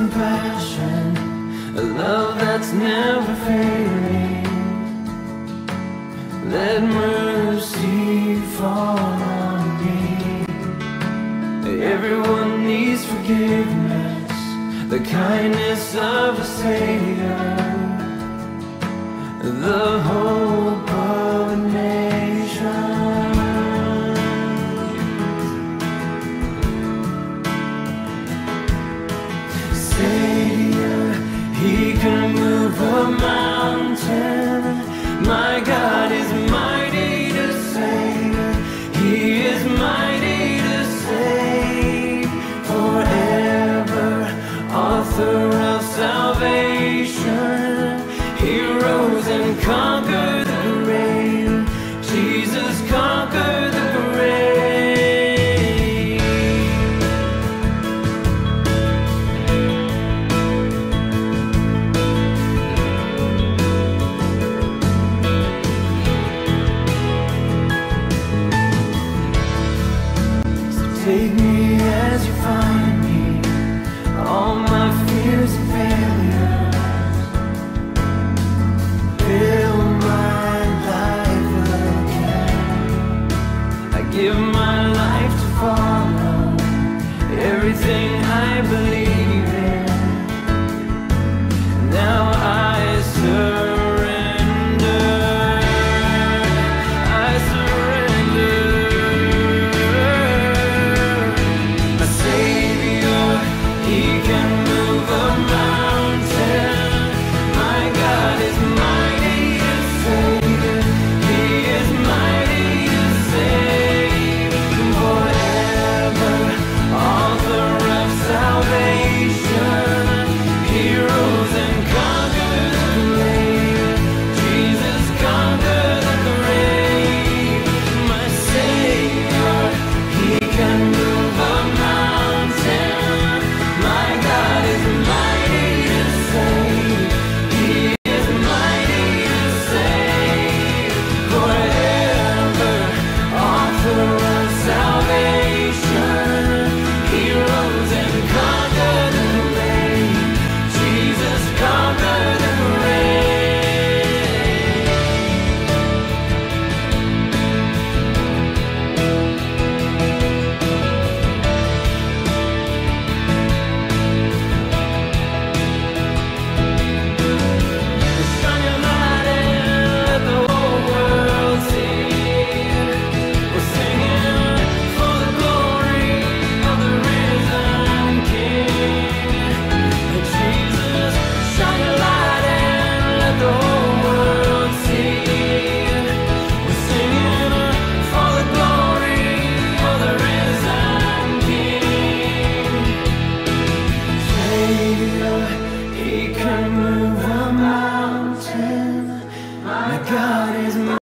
compassion, a love that's never failing. Let mercy fall on me. Everyone needs forgiveness, the kindness of a Savior, the hope can move a mountain. My God is mighty to save. He is mighty to save forever. Author of salvation, He rose and conquered Take me as you find me. All